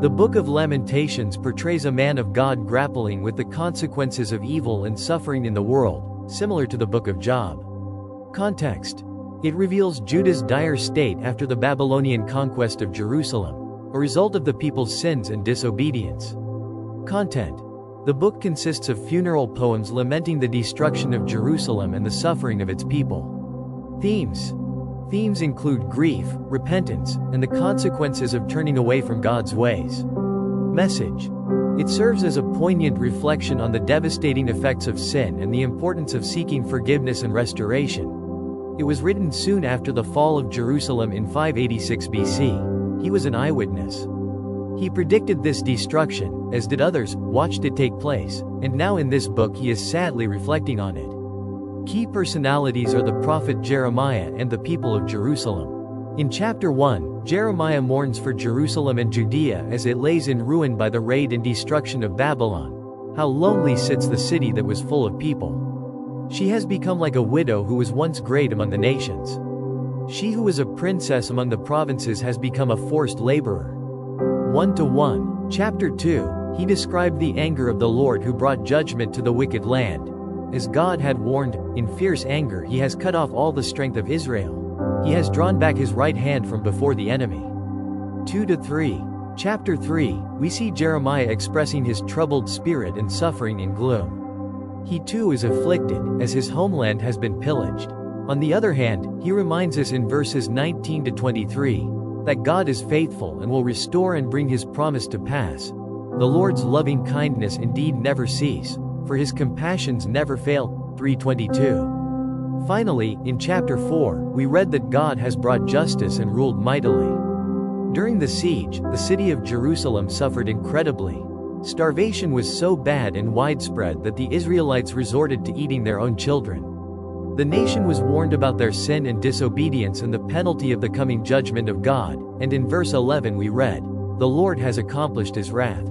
The Book of Lamentations portrays a man of God grappling with the consequences of evil and suffering in the world, similar to the Book of Job. Context It reveals Judah's dire state after the Babylonian conquest of Jerusalem, a result of the people's sins and disobedience. Content The book consists of funeral poems lamenting the destruction of Jerusalem and the suffering of its people. Themes Themes include grief, repentance, and the consequences of turning away from God's ways. Message It serves as a poignant reflection on the devastating effects of sin and the importance of seeking forgiveness and restoration. It was written soon after the fall of Jerusalem in 586 BC. He was an eyewitness. He predicted this destruction, as did others, watched it take place, and now in this book he is sadly reflecting on it. Key personalities are the prophet Jeremiah and the people of Jerusalem. In chapter 1, Jeremiah mourns for Jerusalem and Judea as it lays in ruin by the raid and destruction of Babylon. How lonely sits the city that was full of people. She has become like a widow who was once great among the nations. She who was a princess among the provinces has become a forced laborer. 1 to 1. Chapter 2, he described the anger of the Lord who brought judgment to the wicked land, as God had warned, in fierce anger he has cut off all the strength of Israel. He has drawn back his right hand from before the enemy. 2 to 3. Chapter 3, we see Jeremiah expressing his troubled spirit and suffering in gloom. He too is afflicted, as his homeland has been pillaged. On the other hand, he reminds us in verses 19 to 23 that God is faithful and will restore and bring his promise to pass. The Lord's loving kindness indeed never cease for his compassions never fail. 322. Finally, in chapter 4, we read that God has brought justice and ruled mightily. During the siege, the city of Jerusalem suffered incredibly. Starvation was so bad and widespread that the Israelites resorted to eating their own children. The nation was warned about their sin and disobedience and the penalty of the coming judgment of God, and in verse 11 we read, The Lord has accomplished his wrath.